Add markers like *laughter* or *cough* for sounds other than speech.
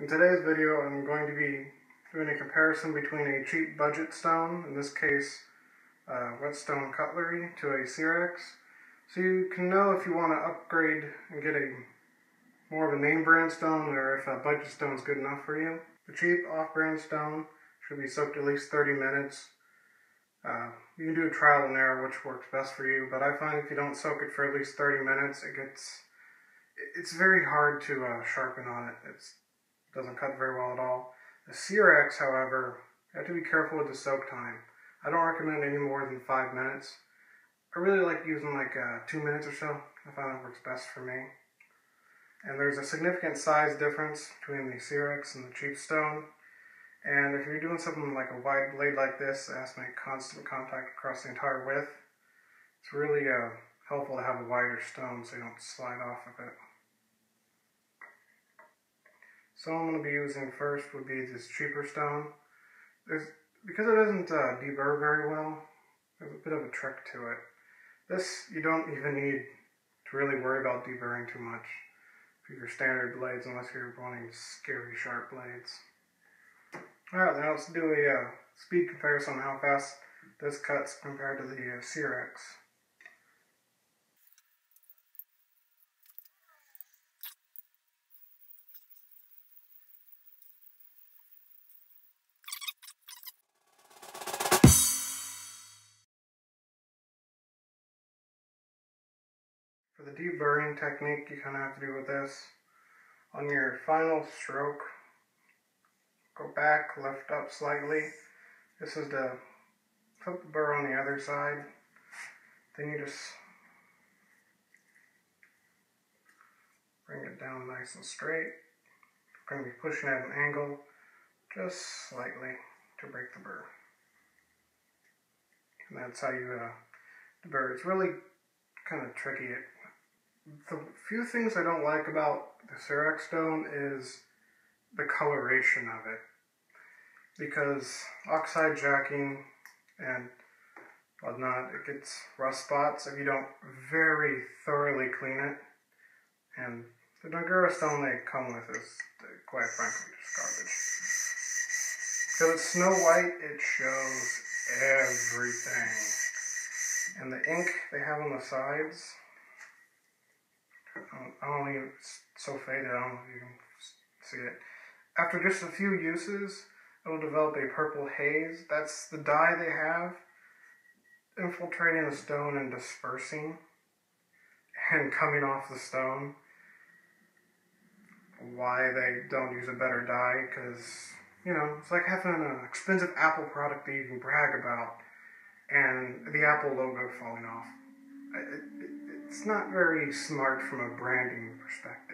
In today's video, I'm going to be doing a comparison between a cheap budget stone, in this case uh, whetstone cutlery, to a Cerax. So you can know if you want to upgrade and get a more of a name brand stone or if a budget stone is good enough for you. The cheap off-brand stone should be soaked at least 30 minutes. Uh, you can do a trial and error which works best for you, but I find if you don't soak it for at least 30 minutes, it gets it's very hard to uh, sharpen on it. It's, doesn't cut very well at all. The Cerax, however, you have to be careful with the soak time. I don't recommend any more than five minutes. I really like using like uh, two minutes or so. I find that works best for me. And there's a significant size difference between the Cerax and the cheap stone. And if you're doing something like a wide blade like this, it has to make constant contact across the entire width. It's really uh, helpful to have a wider stone so you don't slide off of it. So I'm going to be using first would be this cheaper stone. There's, because it doesn't uh, deburr very well, there's a bit of a trick to it. This, you don't even need to really worry about deburring too much for your standard blades unless you're wanting scary sharp blades. Alright, now let's do a uh, speed comparison on how fast this cuts compared to the uh, Cerax. For the deep deburring technique, you kind of have to do with this. On your final stroke, go back, lift up slightly. This is to put the burr on the other side. Then you just bring it down nice and straight. We're going to be pushing at an angle just slightly to break the burr. And that's how you uh, deburr. It's really kind of tricky the few things I don't like about the Cerax stone is the coloration of it. Because oxide jacking and whatnot, it gets rust spots if you don't very thoroughly clean it. And the Nagura stone they come with is, quite frankly, just garbage. Because it's snow white, it shows everything. And the ink they have on the sides, I don't even, it's so faded, I don't know if you can see it. After just a few uses, it'll develop a purple haze. That's the dye they have infiltrating the stone and dispersing and *laughs* coming off the stone. Why they don't use a better dye, because, you know, it's like having an expensive Apple product that you can brag about and the Apple logo falling off. It, it, it's not very smart from a branding perspective.